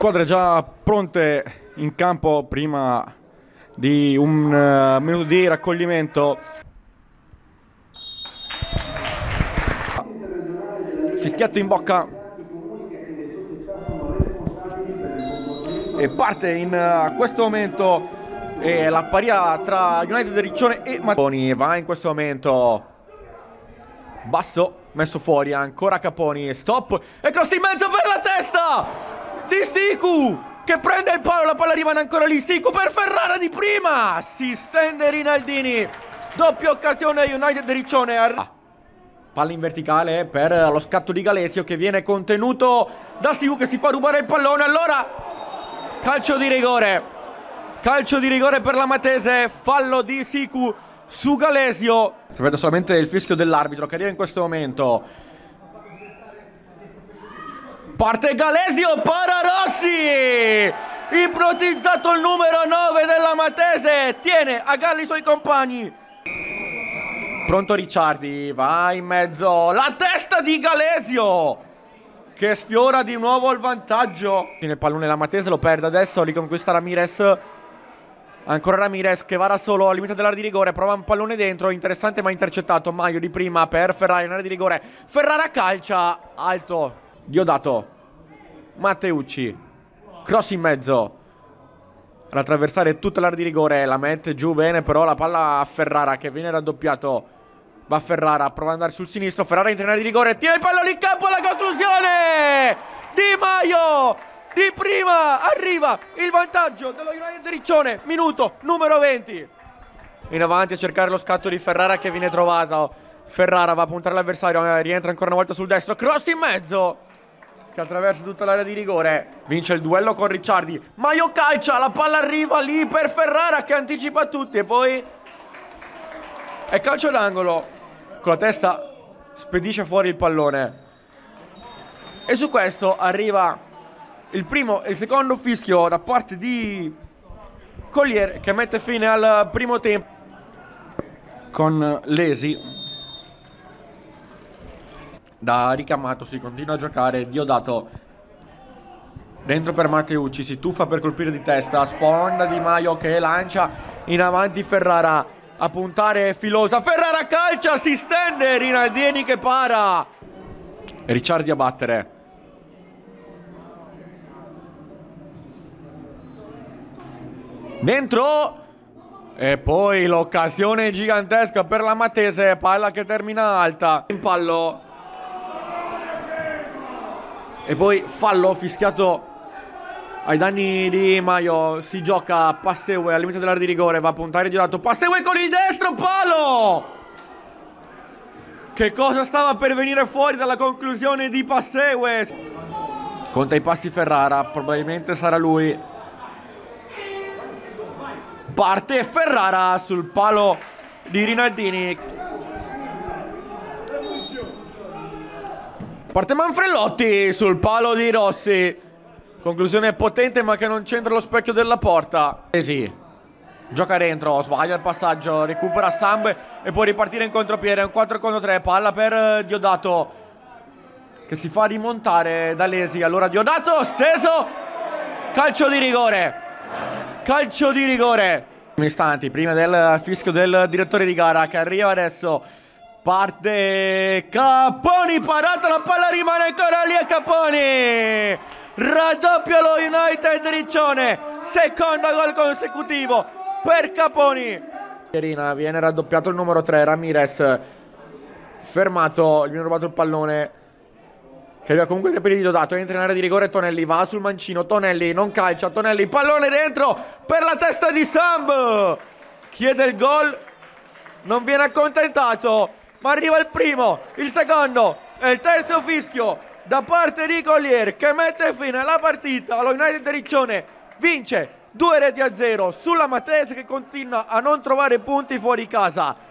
Squadre già pronte in campo prima di un uh, minuto di raccoglimento. Fischietto in bocca. E parte in uh, questo momento eh, la paria tra United Riccione e Mattoni. Va in questo momento basso, messo fuori ancora Caponi. Stop e cross in mezzo per la testa di Siku che prende il palo, la palla rimane ancora lì, Siku per Ferrara di prima, si stende Rinaldini, doppia occasione United Riccione, palla in verticale per lo scatto di Galesio che viene contenuto da Siku che si fa rubare il pallone, allora calcio di rigore, calcio di rigore per la Matese, fallo di Siku su Galesio, si vede solamente il fischio dell'arbitro che arriva in questo momento, Parte Galesio, para Rossi! Ipnotizzato il numero 9 della Matese, tiene a galli i suoi compagni. Pronto Ricciardi, va in mezzo, la testa di Galesio! Che sfiora di nuovo il vantaggio. Il pallone la Matese lo perde adesso, riconquista Ramirez. Ancora Ramirez che va solo al limite dell'area di rigore, prova un pallone dentro, interessante ma intercettato. Maio di prima per Ferrari in area di rigore. Ferrara calcia, alto. Diodato. Matteucci. Cross in mezzo. Ad attraversare tutta l'area di rigore. La mette giù bene, però la palla a Ferrara che viene raddoppiato. Va Ferrara, prova ad andare sul sinistro. Ferrara entra in area di rigore. Tiene il pallone in campo, la conclusione! Di Maio! Di prima arriva il vantaggio dello United Riccione. Minuto numero 20. In avanti a cercare lo scatto di Ferrara che viene trovato. Ferrara va a puntare l'avversario, eh, rientra ancora una volta sul destro. Cross in mezzo che attraversa tutta l'area di rigore. Vince il duello con Ricciardi. Maio calcia, la palla arriva lì per Ferrara che anticipa tutti e poi... È calcio d'angolo. Con la testa spedisce fuori il pallone. E su questo arriva il primo e il secondo fischio da parte di Collier che mette fine al primo tempo con Lesi da ricamato si continua a giocare. Diodato. Dentro per Matteucci si tuffa per colpire di testa. Sponda Di Maio che lancia in avanti Ferrara. A puntare filosa. Ferrara calcia si stende. Rinaldini che para. Ricciardi a battere. Dentro. E poi l'occasione gigantesca per la Matese palla che termina alta. In pallo e poi fallo fischiato ai danni di Maio. Si gioca Passeue al limite dell'area di rigore. Va a puntare di lato. Passeue con il destro, palo! Che cosa stava per venire fuori dalla conclusione di Passeue? Conta i passi Ferrara. Probabilmente sarà lui. Parte Ferrara sul palo di Rinaldini. Parte Manfrellotti sul palo di Rossi. Conclusione potente ma che non c'entra lo specchio della porta. Eh sì. Gioca dentro, sbaglia il passaggio, recupera Samb e può ripartire in contropiede. Un 4 contro 3, palla per Diodato che si fa rimontare da Lesi. Allora Diodato, steso, calcio di rigore. Calcio di rigore. Istanti, prima del fischio del direttore di gara che arriva adesso Parte Caponi, parata la palla rimane ancora lì a Caponi. Raddoppia lo United Riccione, secondo gol consecutivo per Caponi. Viene raddoppiato il numero 3, Ramirez. Fermato, gli viene rubato il pallone. Che aveva comunque il di dato, entra in area di rigore Tonelli, va sul mancino, Tonelli non calcia, Tonelli, pallone dentro per la testa di Samb. Chiede il gol, non viene accontentato ma arriva il primo, il secondo e il terzo fischio da parte di Collier che mette fine alla partita. Lo United Riccione vince 2 reti a 0 sulla Matese che continua a non trovare punti fuori casa.